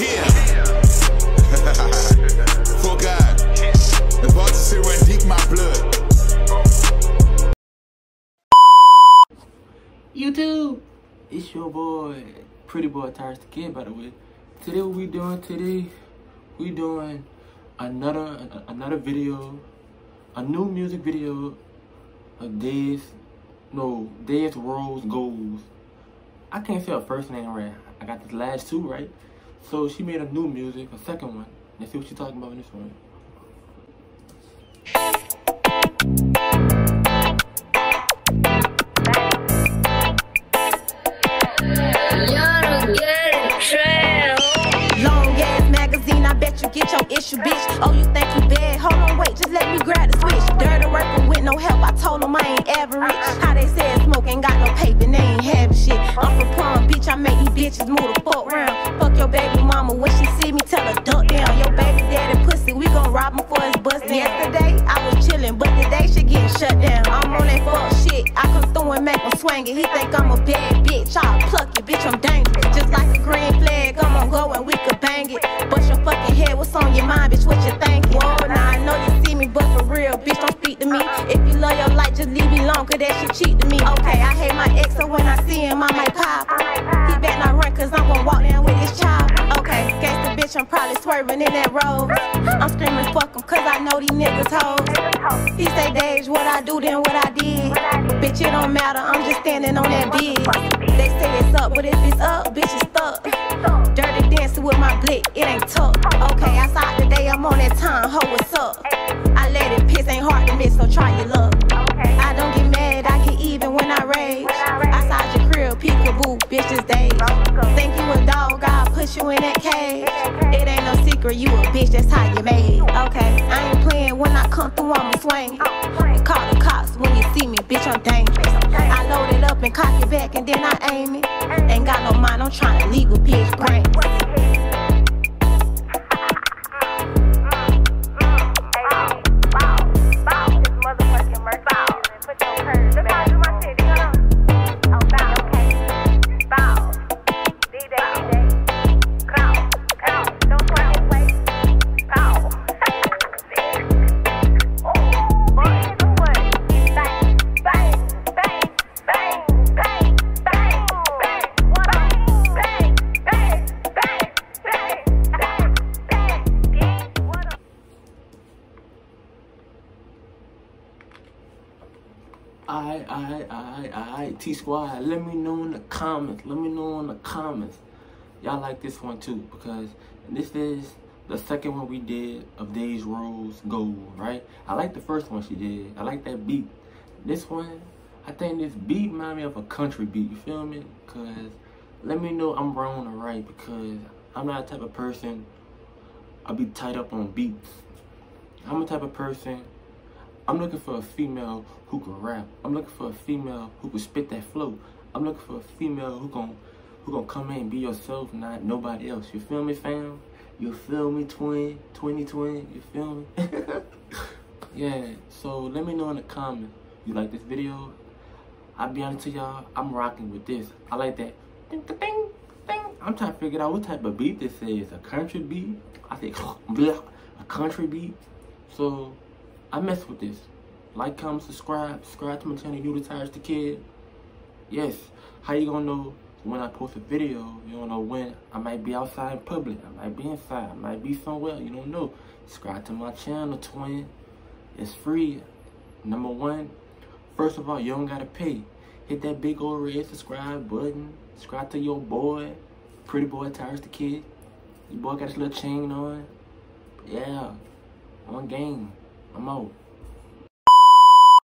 Yeah. For God. The say run deep my blood. YouTube, it's your boy, Pretty Boy Tyrus the Kid, by the way. Today, what we doing today? We doing another another video, a new music video of Days, no, Days Rose Goals. I can't say her first name right. I got the last two right. So she made a new music, a second one. Let's see what she's talking about in this one. Long ass magazine, I bet you get your issue, bitch. Oh, you think you bad? Hold on, wait, just let me grab the switch. Dirty working with no help, I told them I ain't average. Through and make him swing it. He think I'm a bad bitch, I'll pluck it, bitch, I'm dangerous. Just like a green flag, I'm gonna go and we could bang it. Bust your fucking head, what's on your mind, bitch, what you think? Whoa, now I know you see me, but for real, bitch, don't speak to me. If you love your life, just leave me alone, cause that shit cheat to me. Okay, I hate my ex, so when I see him, I might pop. He better not run, cause I'm gonna walk down with his child. Okay, gangsta bitch, I'm probably swerving in that road. I'm screaming, fuck him, cause I know these niggas hoes. He say, Dej, what I do, then what I did. Bitch, it don't matter, I'm just standing on that bed. They say it's up, but if it's up, bitch, it's stuck. Dirty dancing with my blick, it ain't tough. Okay, I outside today, I'm on that time, ho, what's up? I let it piss, ain't hard to miss, so try your luck. I you a bitch, that's how you made. Okay, I ain't playing when I come through, I'ma swing. Call the cops when you see me, bitch, I'm dangerous. I load it up and cock it back and then I aim it. Ain't got no mind, I'm trying to leave a bitch brain. Alright, alright, alright, alright. T Squad, let me know in the comments. Let me know in the comments. Y'all like this one too, because this is the second one we did of Days Rose Gold, right? I like the first one she did. I like that beat. This one, I think this beat remind me of a country beat, you feel me? Cause let me know I'm wrong or right, because I'm not the type of person I'll be tied up on beats. I'm the type of person I'm looking for a female who can rap. I'm looking for a female who can spit that flow. I'm looking for a female who gon' who gonna come in and be yourself, not nobody else. You feel me, fam? You feel me, twin? Twenty twin? You feel me? yeah. So let me know in the comments. You like this video? I'll be honest to y'all. I'm rocking with this. I like that. Ding, ding, ding. I'm trying to figure out what type of beat this is. A country beat? I think a country beat. So I mess with this. Like, comment, subscribe. Subscribe to my channel, You the Kid. Yes. How you gonna know when I post a video? You don't know when I might be outside in public. I might be inside. I might be somewhere. You don't know. Subscribe to my channel, twin. It's free. Number one, first of all, you don't gotta pay. Hit that big old red subscribe button. Subscribe to your boy, Pretty Boy Tyrus the Kid. Your boy got his little chain on. Yeah. I'm on game. I'm out.